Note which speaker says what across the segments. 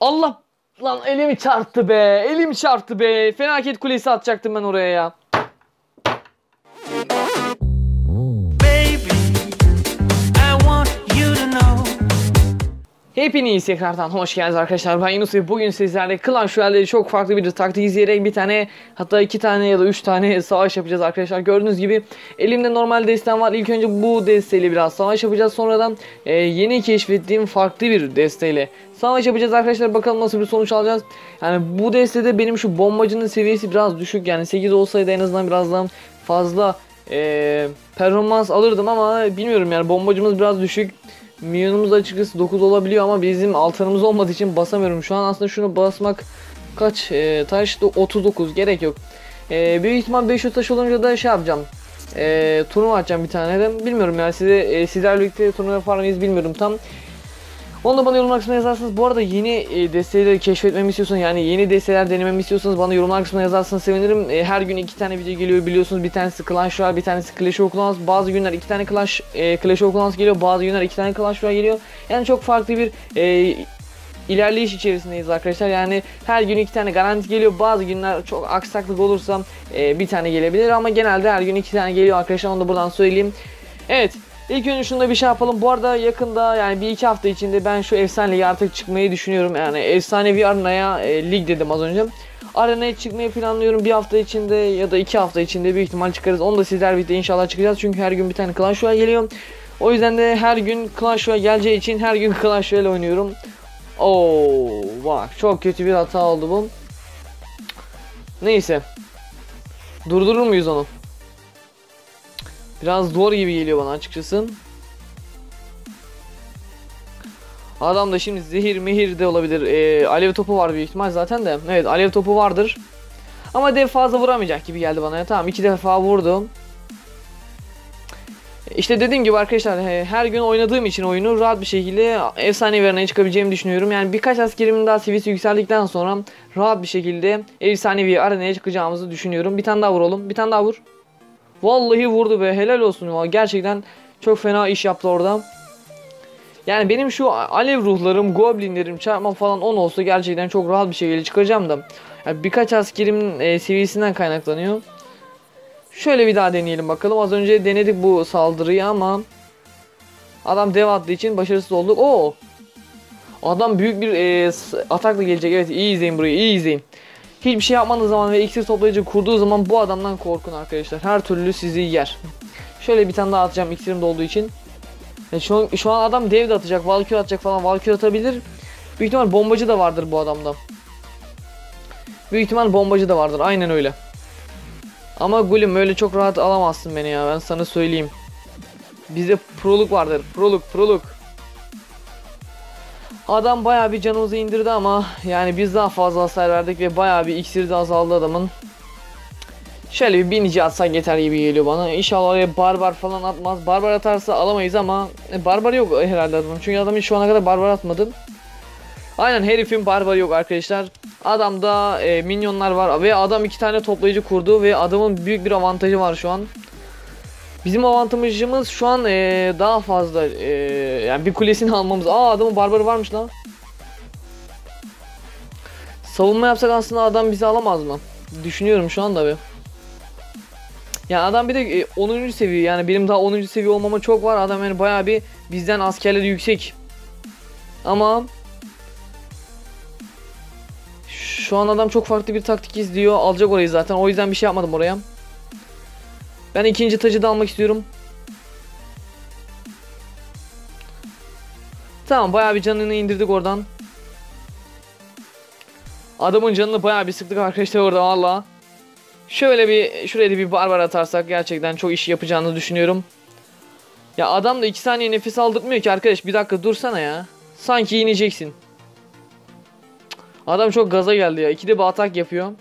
Speaker 1: Allah lan elimi çarptı be. Elim çarptı be. Felaket kulesi atacaktım ben oraya ya. Hepiniz tekrardan hoş geldiniz arkadaşlar. Ben Yunus ve bugün sizlerle Clash Royale'de çok farklı bir taktik izleyerek bir tane hatta iki tane ya da üç tane savaş yapacağız arkadaşlar. Gördüğünüz gibi elimde normal destem var. İlk önce bu desteyle biraz savaş yapacağız. Sonradan e, yeni keşfettiğim farklı bir desteyle savaş yapacağız arkadaşlar. Bakalım nasıl bir sonuç alacağız. Yani bu destede benim şu bombacının seviyesi biraz düşük. Yani 8 olsaydı en azından biraz daha fazla e, performans alırdım ama bilmiyorum yani bombacımız biraz düşük. Milyonumuz açıkçası 9 olabiliyor ama bizim altınımız olmadığı için basamıyorum. Şu an aslında şunu basmak kaç e, taş 39 gerek yok. E, büyük ihtimal 500 taş olunca da şey yapacağım. E, turnuva açacağım bir tane de. Bilmiyorum ya size e, sizlerle birlikte turnuva yapar mıyız bilmiyorum tam. Onu da bana yorumlar kısmına yazarsınız. Bu arada yeni e, desteğleri keşfetmemi istiyorsanız yani yeni desteler denememi istiyorsanız bana yorumlar kısmına yazarsanız sevinirim. E, her gün iki tane video geliyor biliyorsunuz. Bir tanesi Clash Royale, bir tanesi Clash of Clans. Bazı günler iki tane Clash e, Clash of Clans geliyor. Bazı günler iki tane Clash Royale geliyor. Yani çok farklı bir e, ilerleyiş içerisindeyiz arkadaşlar. Yani her gün iki tane garanti geliyor. Bazı günler çok aksaklık olursa e, bir tane gelebilir ama genelde her gün iki tane geliyor arkadaşlar. Onu da buradan söyleyeyim. Evet. İlk önce şunda bir şey yapalım. Bu arada yakında yani bir iki hafta içinde ben şu efsane ligi artık çıkmayı düşünüyorum. Yani efsanevi arenaya e, lig dedim az önce. Arenaya çıkmayı planlıyorum bir hafta içinde ya da iki hafta içinde büyük ihtimal çıkarız. Onu da sizler birlikte inşallah çıkacağız. Çünkü her gün bir tane Clash Royale geliyor. O yüzden de her gün Clash Royale geleceği için her gün Clash Royale oynuyorum. Oo bak çok kötü bir hata oldu bu. Neyse. Durdurur muyuz onu? Biraz zor gibi geliyor bana açıkçası. Adam da şimdi zehir mehir de olabilir. Ee, alev topu var büyük ihtimal zaten de. Evet alev topu vardır. Ama dev fazla vuramayacak gibi geldi bana. Ya. Tamam iki defa vurdum. İşte dediğim gibi arkadaşlar her gün oynadığım için oyunu rahat bir şekilde efsane verine çıkabileceğimi düşünüyorum. Yani birkaç askerimin daha seviyesi yükseldikten sonra rahat bir şekilde efsanevi arenaya çıkacağımızı düşünüyorum. Bir tane daha vuralım. Bir tane daha vur. Vallahi vurdu be helal olsun. Gerçekten çok fena iş yaptı orada. Yani benim şu alev ruhlarım, goblinlerim, çarpma falan 10 olsa gerçekten çok rahat bir şekilde çıkacağım da. Yani birkaç askerimin e, seviyesinden kaynaklanıyor. Şöyle bir daha deneyelim bakalım. Az önce denedik bu saldırıyı ama adam dev attığı için başarısız olduk. Oo. Adam büyük bir e, atakla gelecek. Evet iyi izleyin burayı iyi izleyin. Hiçbir şey yapmadığı zaman ve iksir toplayıcı kurduğu zaman bu adamdan korkun arkadaşlar. Her türlü sizi yer. Şöyle bir tane daha atacağım iksirim dolduğu için. Yani şu, an, şu an adam dev de atacak, valkür atacak falan. Valkür atabilir. Büyük ihtimal bombacı da vardır bu adamda. Büyük ihtimal bombacı da vardır. Aynen öyle. Ama Gulüm öyle çok rahat alamazsın beni ya ben sana söyleyeyim. Bizde proluk vardır. Proluk, proluk. Adam bayağı bir canımızı indirdi ama yani biz daha fazla hasar verdik ve bayağı bir iksiri de azaldı adamın. Şöyle bir binici atsak yeter gibi geliyor bana. İnşallah oraya barbar falan atmaz. Barbar atarsa alamayız ama e, barbar yok herhalde adamın. Çünkü adam hiç şu ana kadar barbar atmadı. Aynen herifin barbarı yok arkadaşlar. Adamda e, minyonlar var ve adam iki tane toplayıcı kurdu ve adamın büyük bir avantajı var şu an. Bizim avantajımız şu an e, daha fazla e, yani bir kulesini almamız. Aa adamın barbarı varmış lan. Savunma yapsak aslında adam bizi alamaz mı? Düşünüyorum şu anda bir. Yani adam bir de e, 10. seviye yani benim daha 10. seviye olmama çok var. Adam yani bayağı bir bizden askerleri yüksek. Ama şu an adam çok farklı bir taktik izliyor. Alacak orayı zaten. O yüzden bir şey yapmadım oraya. Ben ikinci tacı da almak istiyorum. Tamam bayağı bir canını indirdik oradan. Adamın canını bayağı bir sıktık arkadaşlar orada valla. Şöyle bir şuraya da bir barbar atarsak gerçekten çok iş yapacağını düşünüyorum. Ya adam da 2 saniye nefes aldırtmıyor ki arkadaş bir dakika dursana ya. Sanki ineceksin. Adam çok gaza geldi ya. İkide bir atak yapıyor.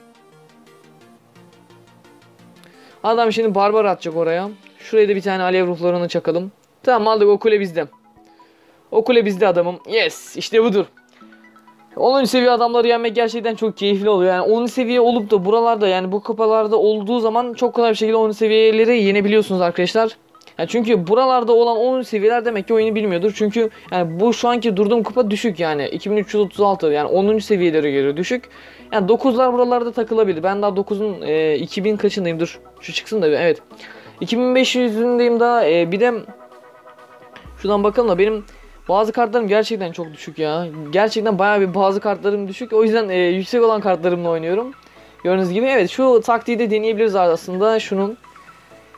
Speaker 1: Adam şimdi barbar atacak oraya. Şuraya da bir tane alev ruhlarını çakalım. Tamam aldık o kule bizde. O kule bizde adamım. Yes işte budur. 10. seviye adamları yenmek gerçekten çok keyifli oluyor. Yani 10. seviye olup da buralarda yani bu kapalarda olduğu zaman çok kolay bir şekilde 10. seviyeleri yenebiliyorsunuz arkadaşlar. Yani çünkü buralarda olan 10 seviyeler demek ki oyunu bilmiyordur. Çünkü yani bu şu anki durduğum kupa düşük yani. 2336 yani 10. seviyelere göre düşük. Yani 9'lar buralarda takılabilir. Ben daha 9'un e, 2000 kaçındayım dur. Şu çıksın da evet. 2500'ündeyim daha. E, bir de şuradan bakalım da benim bazı kartlarım gerçekten çok düşük ya. Gerçekten bayağı bir bazı kartlarım düşük. O yüzden e, yüksek olan kartlarımla oynuyorum. Gördüğünüz gibi evet şu taktiği de deneyebiliriz aslında şunun.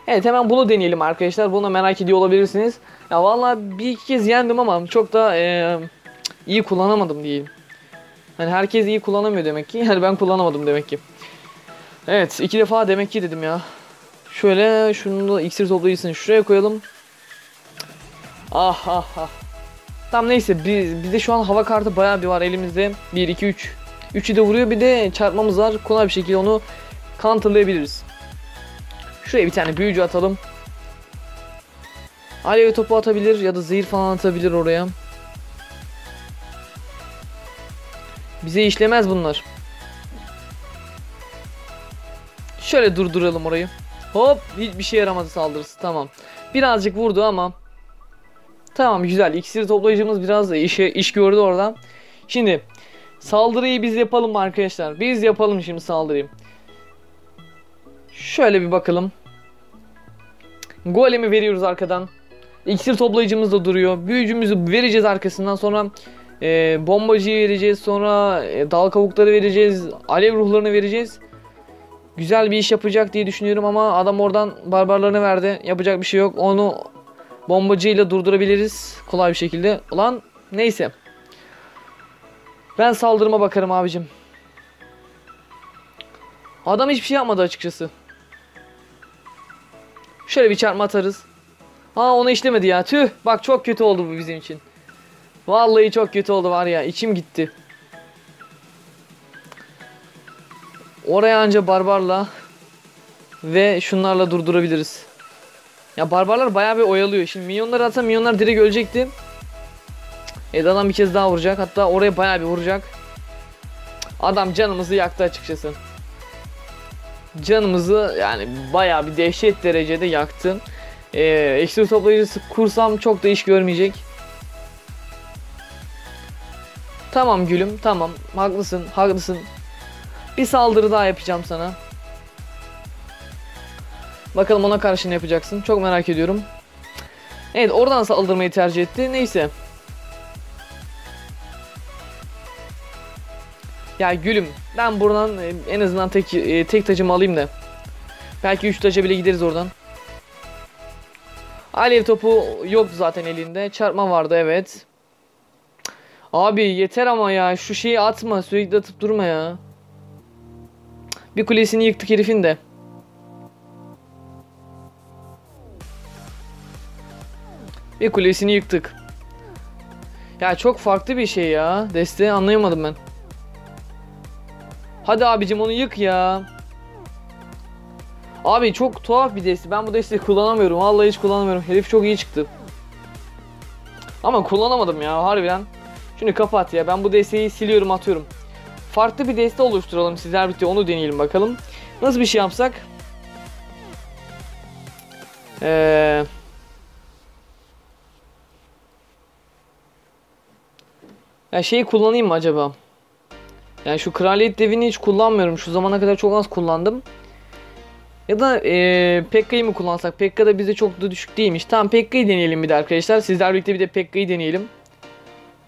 Speaker 1: Evet hemen bunu deneyelim arkadaşlar. Bunu merak ediyor olabilirsiniz. Ya vallahi bir iki kez yendim ama çok da e, iyi kullanamadım diyeyim. Hani herkes iyi kullanamıyor demek ki. Yani ben kullanamadım demek ki. Evet iki defa demek ki dedim ya. Şöyle şunu da iksir toplayıcısını şuraya koyalım. Ah ah ah. Tamam neyse biz, bizde şu an hava kartı bayağı bir var elimizde. 1 2 3. 3'ü de vuruyor bir de çarpmamız var. Kolay bir şekilde onu counterlayabiliriz. Şuraya bir tane büyücü atalım. Alev topu atabilir ya da zehir falan atabilir oraya. Bize işlemez bunlar. Şöyle durduralım orayı. Hop hiçbir şey yaramadı saldırısı tamam. Birazcık vurdu ama. Tamam güzel iksir toplayıcımız biraz da işe, iş gördü orada. Şimdi saldırıyı biz yapalım arkadaşlar. Biz yapalım şimdi saldırıyı. Şöyle bir bakalım. Golemi veriyoruz arkadan. İksir toplayıcımız da duruyor. Büyücümüzü vereceğiz arkasından sonra e, bombacıyı vereceğiz. Sonra e, dal kavukları vereceğiz. Alev ruhlarını vereceğiz. Güzel bir iş yapacak diye düşünüyorum ama adam oradan barbarlarını verdi. Yapacak bir şey yok. Onu bombacıyla durdurabiliriz kolay bir şekilde. Ulan neyse. Ben saldırıma bakarım abicim. Adam hiçbir şey yapmadı açıkçası. Şöyle bir çarpma atarız. Aa onu işlemedi ya. Tüh. Bak çok kötü oldu bu bizim için. Vallahi çok kötü oldu var ya. içim gitti. Oraya anca barbarla ve şunlarla durdurabiliriz. Ya barbarlar bayağı bir oyalıyor. Şimdi milyonları atsa milyonlar direkt ölecekti. Evet adam bir kez daha vuracak. Hatta oraya bayağı bir vuracak. Adam canımızı yaktı açıkçası. Canımızı yani bayağı bir dehşet derecede yaktı. Ee, ekstra toplayıcısı kursam çok da iş görmeyecek. Tamam gülüm tamam haklısın haklısın. Bir saldırı daha yapacağım sana. Bakalım ona karşı ne yapacaksın. Çok merak ediyorum. Evet oradan saldırmayı tercih etti. Neyse. Ya gülüm ben buradan e, en azından tek e, tek tacımı alayım da. Belki 3 taca bile gideriz oradan. Alev topu yoktu zaten elinde. Çarpma vardı evet. Abi yeter ama ya şu şeyi atma sürekli atıp durma ya. Bir kulesini yıktık herifin de. Bir kulesini yıktık. Ya çok farklı bir şey ya. Desteği anlayamadım ben. Hadi abicim onu yık ya. Abi çok tuhaf bir deste. Ben bu desteği kullanamıyorum. Vallahi hiç kullanamıyorum. Herif çok iyi çıktı. Ama kullanamadım ya harbiden. Şunu kapat ya. Ben bu desteği siliyorum atıyorum. Farklı bir deste oluşturalım. Sizler birlikte onu deneyelim bakalım. Nasıl bir şey yapsak? Eee... Ya şeyi kullanayım mı acaba? Yani şu kraliyet devini hiç kullanmıyorum. Şu zamana kadar çok az kullandım. Ya da ee, Pekka'yı mı kullansak? Pekka da bize çok da düşük değilmiş. Tamam Pekka'yı deneyelim bir de arkadaşlar. Sizler birlikte bir de Pekka'yı deneyelim.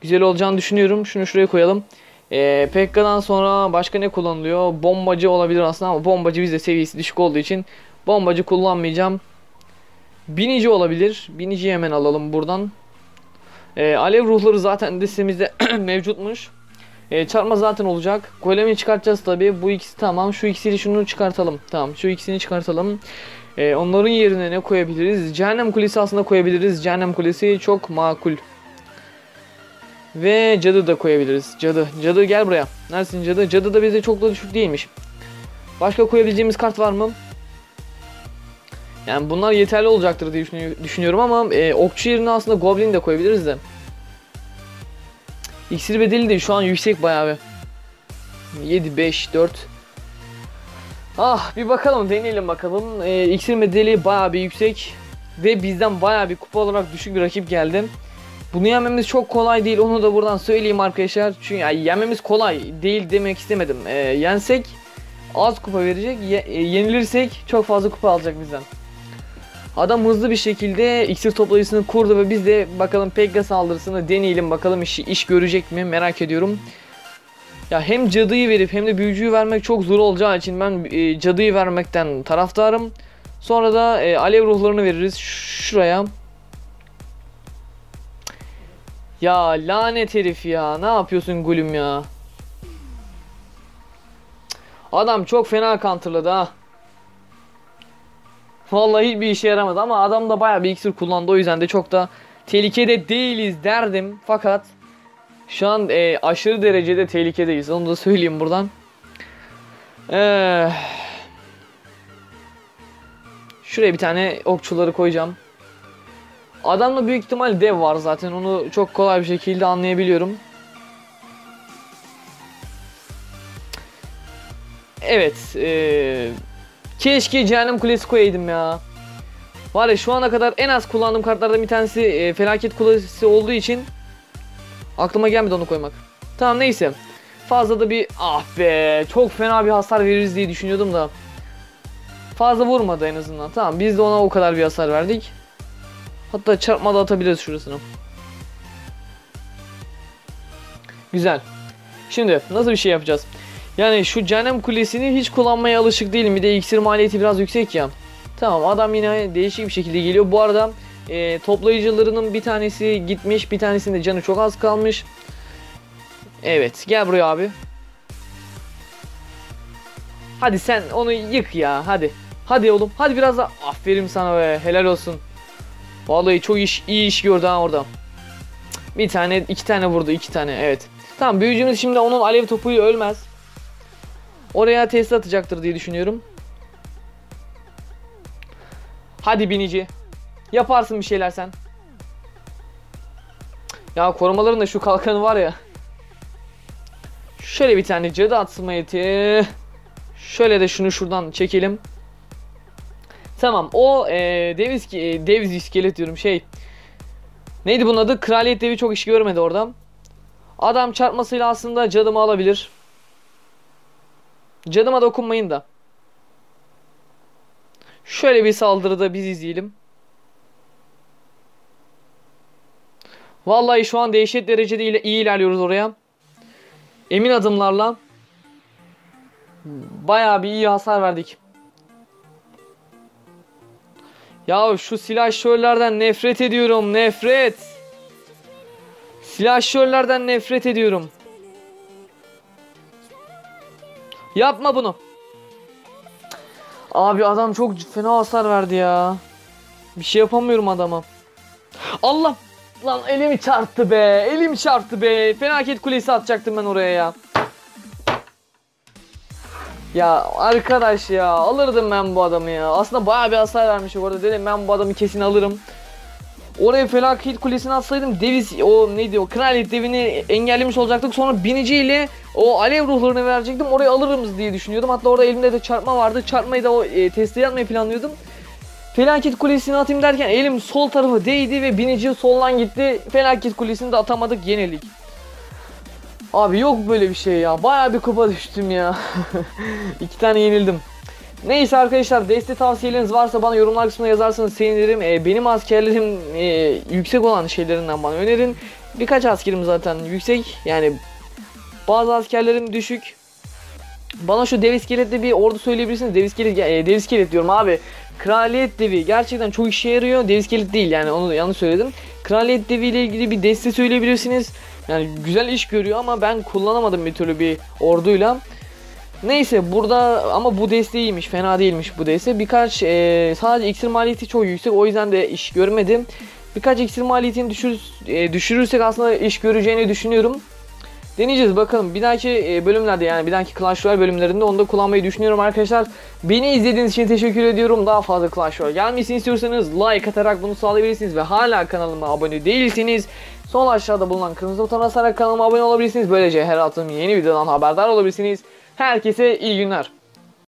Speaker 1: Güzel olacağını düşünüyorum. Şunu şuraya koyalım. E, Pekka'dan sonra başka ne kullanılıyor? Bombacı olabilir aslında ama bombacı bizde seviyesi düşük olduğu için bombacı kullanmayacağım. Binici olabilir. Biniciyi hemen alalım buradan. E, alev ruhları zaten listemizde mevcutmuş. E, çarpma zaten olacak. Golemi çıkartacağız tabi. Bu ikisi tamam. Şu ikisini şunu çıkartalım. Tamam şu ikisini çıkartalım. E, onların yerine ne koyabiliriz? Cehennem kulesi aslında koyabiliriz. Cehennem kulesi çok makul. Ve cadı da koyabiliriz. Cadı. Cadı gel buraya. Neresin cadı? Cadı da bize çok da düşük değilmiş. Başka koyabileceğimiz kart var mı? Yani bunlar yeterli olacaktır diye düşünüyorum ama e, okçu yerine aslında goblin de koyabiliriz de. İksir bedeli de şu an yüksek bayağı bir. 7, 5, 4. Ah bir bakalım deneyelim bakalım. E, iksir bedeli bayağı bir yüksek. Ve bizden baya bir kupa olarak düşük bir rakip geldi. Bunu yenmemiz çok kolay değil. Onu da buradan söyleyeyim arkadaşlar. Çünkü yani yenmemiz kolay değil demek istemedim. Ee, yensek az kupa verecek. Ye- e, yenilirsek çok fazla kupa alacak bizden. Adam hızlı bir şekilde iksir toplayıcısını kurdu ve biz de bakalım Pekka saldırısını deneyelim bakalım iş, iş görecek mi merak ediyorum. Ya hem cadıyı verip hem de büyücüyü vermek çok zor olacağı için ben e, cadıyı vermekten taraftarım. Sonra da e, alev ruhlarını veririz şuraya. Ya lanet herif ya ne yapıyorsun gülüm ya. Adam çok fena counterladı ha. Vallahi hiçbir işe yaramadı ama adam da bayağı bir iksir kullandı o yüzden de çok da tehlikede değiliz derdim. Fakat şu an e, aşırı derecede tehlikedeyiz onu da söyleyeyim buradan. Ee, şuraya bir tane okçuları koyacağım. Adamda büyük ihtimal dev var zaten onu çok kolay bir şekilde anlayabiliyorum. Evet. eee keşke Cehennem Kulesi koyaydım ya. Var ya şu ana kadar en az kullandığım kartlardan bir tanesi e, Felaket Kulesi olduğu için aklıma gelmedi onu koymak. Tamam neyse. Fazla da bir ah be çok fena bir hasar veririz diye düşünüyordum da. Fazla vurmadı en azından. Tamam biz de ona o kadar bir hasar verdik. Hatta çarpma da atabiliriz şurasını. Güzel. Şimdi nasıl bir şey yapacağız? Yani şu Cehennem Kulesi'ni hiç kullanmaya alışık değilim. Bir de iksir maliyeti biraz yüksek ya. Tamam adam yine değişik bir şekilde geliyor. Bu arada e, toplayıcılarının bir tanesi gitmiş. Bir tanesinde canı çok az kalmış. Evet gel buraya abi. Hadi sen onu yık ya hadi. Hadi oğlum hadi biraz da aferin sana be helal olsun. Vallahi çok iş, iyi iş gördü ha orada. Bir tane iki tane vurdu iki tane evet. Tamam büyücümüz şimdi onun alev topuyla ölmez. Oraya tesla atacaktır diye düşünüyorum. Hadi binici. Yaparsın bir şeyler sen. Ya korumaların da şu kalkanı var ya. Şöyle bir tane cadı atma yeti. Şöyle de şunu şuradan çekelim. Tamam o e, dev, iske, e, dev iskelet diyorum şey. Neydi bunun adı? Kraliyet devi çok iş görmedi orada. Adam çarpmasıyla aslında cadımı alabilir. Cadıma dokunmayın da. Şöyle bir saldırıda biz izleyelim. Vallahi şu an dehşet derecede ile iyi ilerliyoruz oraya. Emin adımlarla. Bayağı bir iyi hasar verdik. Ya şu silahşörlerden nefret ediyorum. Nefret. Silahşörlerden nefret ediyorum. Yapma bunu. Abi adam çok fena hasar verdi ya. Bir şey yapamıyorum adama. Allah lan elimi çarptı be. Elim çarptı be. Felaket kulesi atacaktım ben oraya ya. Ya arkadaş ya alırdım ben bu adamı ya. Aslında bayağı bir hasar vermiş orada dedim ben bu adamı kesin alırım. Oraya felaket kulesini atsaydım deviz o neydi o kraliyet devini engellemiş olacaktık. Sonra biniciyle o alev ruhlarını verecektim. Oraya alırız diye düşünüyordum. Hatta orada elimde de çarpma vardı. Çarpmayı da o e, testi atmayı planlıyordum. Felaket kulesini atayım derken elim sol tarafa değdi ve binici soldan gitti. Felaket kulesini de atamadık yenildik. Abi yok böyle bir şey ya. Baya bir kupa düştüm ya. İki tane yenildim. Neyse arkadaşlar deste tavsiyeleriniz varsa bana yorumlar kısmına yazarsanız sevinirim. Ee, benim askerlerim e, yüksek olan şeylerinden bana önerin. Birkaç askerim zaten yüksek. Yani bazı askerlerim düşük. Bana şu dev iskeletli bir ordu söyleyebilirsiniz. Dev iskelet, e, dev iskelet diyorum abi. Kraliyet devi gerçekten çok işe yarıyor. Dev iskelet değil yani onu yanlış söyledim. Kraliyet devi ile ilgili bir deste söyleyebilirsiniz. Yani güzel iş görüyor ama ben kullanamadım bir türlü bir orduyla. Neyse burada ama bu desteğiymiş fena değilmiş bu deste. Birkaç e, sadece iksir maliyeti çok yüksek o yüzden de iş görmedim. Birkaç iksir maliyetini düşür, e, düşürürsek aslında iş göreceğini düşünüyorum. Deneyeceğiz bakalım. Bir dahaki e, bölümlerde yani bir dahaki Clash Royale bölümlerinde onu da kullanmayı düşünüyorum arkadaşlar. Beni izlediğiniz için teşekkür ediyorum. Daha fazla Clash Royale gelmesini istiyorsanız like atarak bunu sağlayabilirsiniz ve hala kanalıma abone değilseniz sol aşağıda bulunan kırmızı butona basarak kanalıma abone olabilirsiniz. Böylece her attığım yeni videodan haberdar olabilirsiniz. Herkese iyi günler.